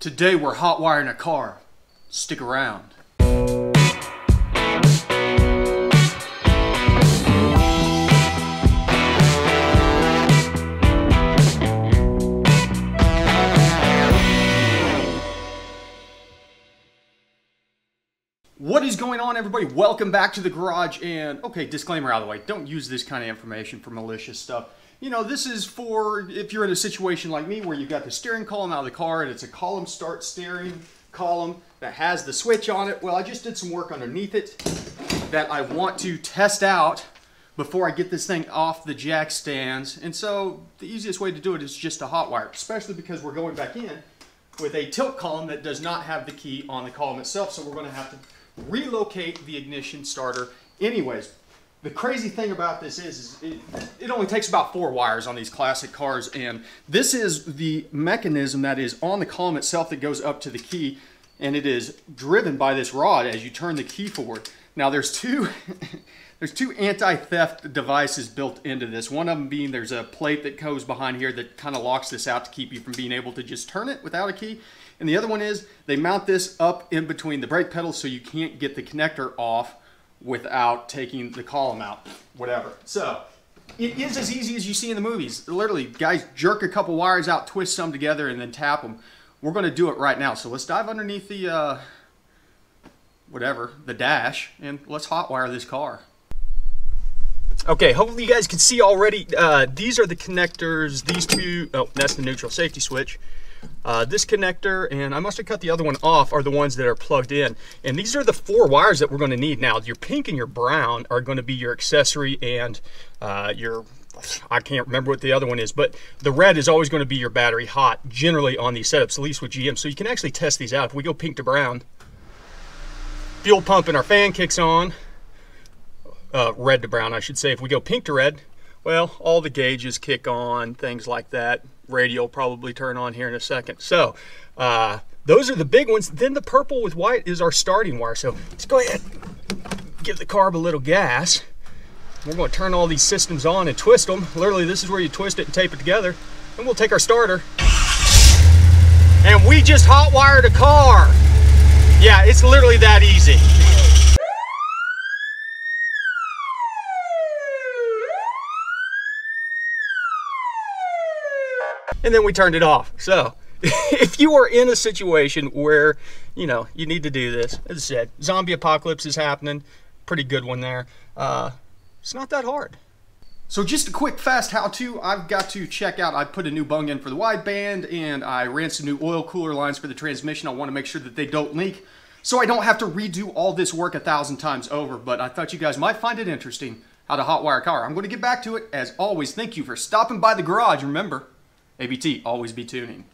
Today we're hot wiring a car. Stick around. What is going on, everybody? Welcome back to the garage. And okay, disclaimer out of the way don't use this kind of information for malicious stuff. You know, this is for if you're in a situation like me where you've got the steering column out of the car and it's a column start steering column that has the switch on it. Well, I just did some work underneath it that I want to test out before I get this thing off the jack stands. And so the easiest way to do it is just to hot wire, especially because we're going back in with a tilt column that does not have the key on the column itself. So we're going to have to relocate the ignition starter anyways. The crazy thing about this is, is it, it, only takes about four wires on these classic cars and this is the mechanism that is on the column itself that goes up to the key and it is driven by this rod as you turn the key forward. Now there's two there's two anti-theft devices built into this. One of them being there's a plate that goes behind here that kind of locks this out to keep you from being able to just turn it without a key. And the other one is they mount this up in between the brake pedals so you can't get the connector off without taking the column out, whatever. So it is as easy as you see in the movies. Literally, guys jerk a couple wires out, twist some together, and then tap them. We're going to do it right now. So let's dive underneath the, uh, whatever, the dash, and let's hotwire this car. Okay, hopefully you guys can see already. Uh, these are the connectors. These two, oh, that's the neutral safety switch. Uh, this connector, and I must have cut the other one off, are the ones that are plugged in. And these are the four wires that we're going to need. Now, your pink and your brown are going to be your accessory and uh, your, I can't remember what the other one is, but the red is always going to be your battery hot, generally on these setups, at least with GM. So you can actually test these out. If we go pink to brown, fuel pump and our fan kicks on, uh, red to brown, I should say. If we go pink to red, well, all the gauges kick on, things like that. Radio will probably turn on here in a second. So uh, those are the big ones. Then the purple with white is our starting wire. So let's go ahead, give the carb a little gas. We're going to turn all these systems on and twist them. Literally, this is where you twist it and tape it together. And we'll take our starter. And we just hot wired a car. Yeah, it's literally that easy. And then we turned it off. So if you are in a situation where, you know, you need to do this, as I said, zombie apocalypse is happening, pretty good one there. Uh, it's not that hard. So just a quick fast how-to, I've got to check out, I put a new bung in for the wideband and I ran some new oil cooler lines for the transmission. I want to make sure that they don't leak so I don't have to redo all this work a thousand times over, but I thought you guys might find it interesting how to hotwire a car. I'm going to get back to it. As always, thank you for stopping by the garage. Remember, ABT, always be tuning.